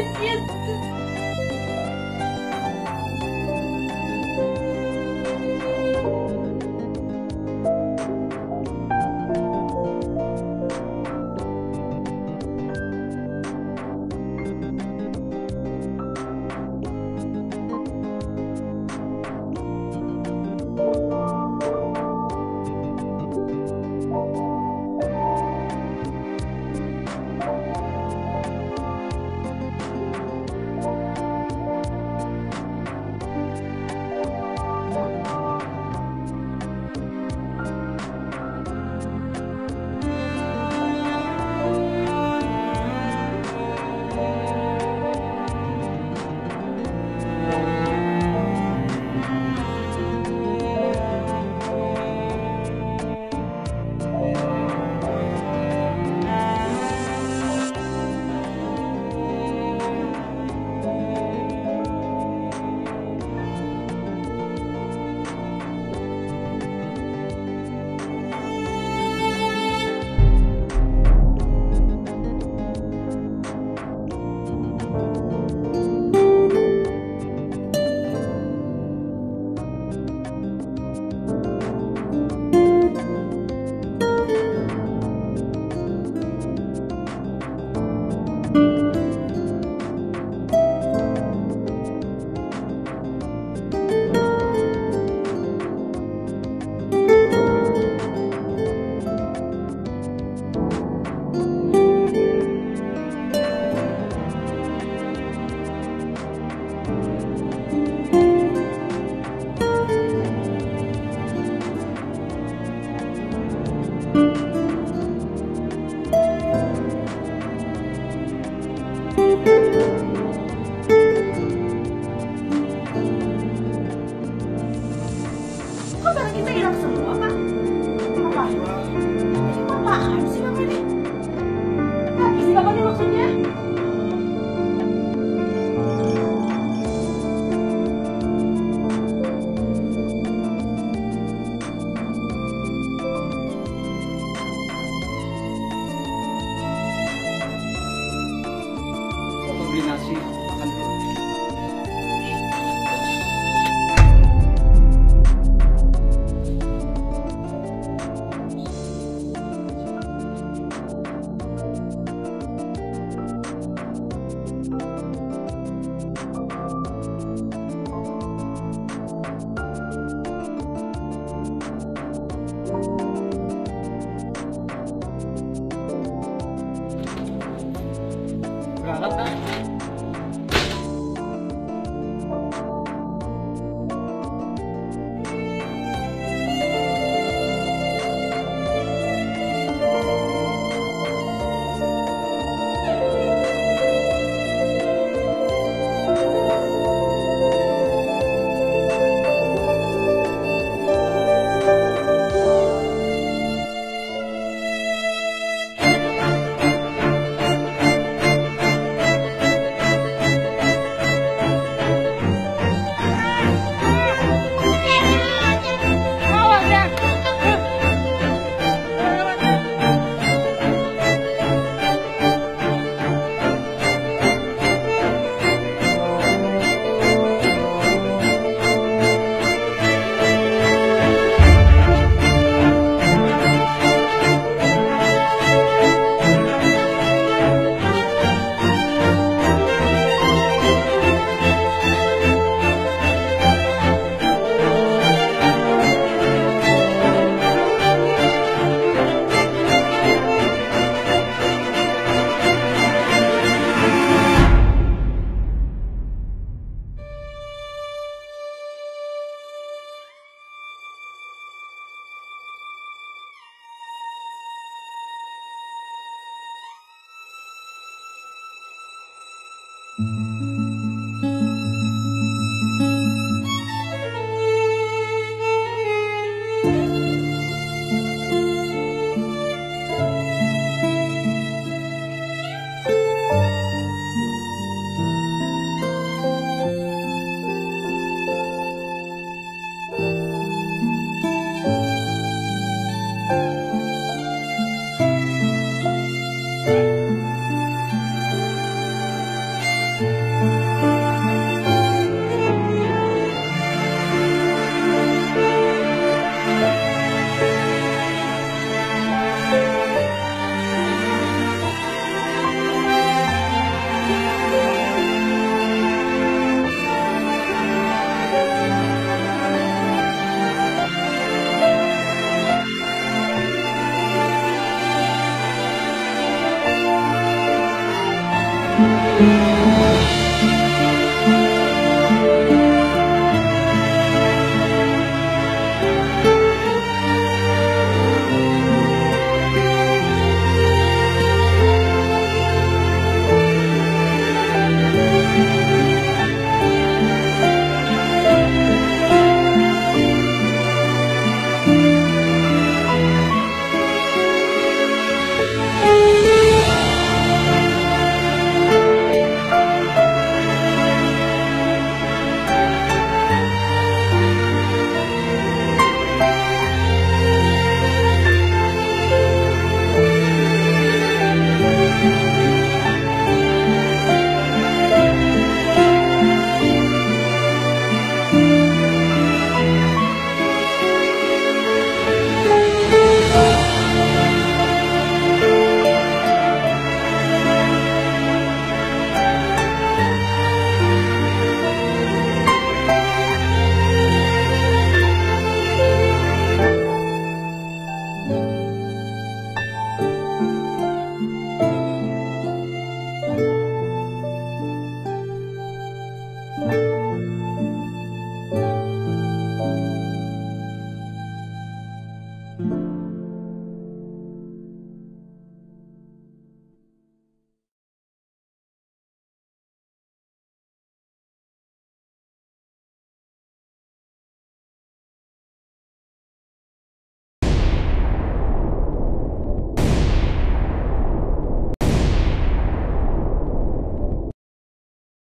Yes, yes. Apa? Música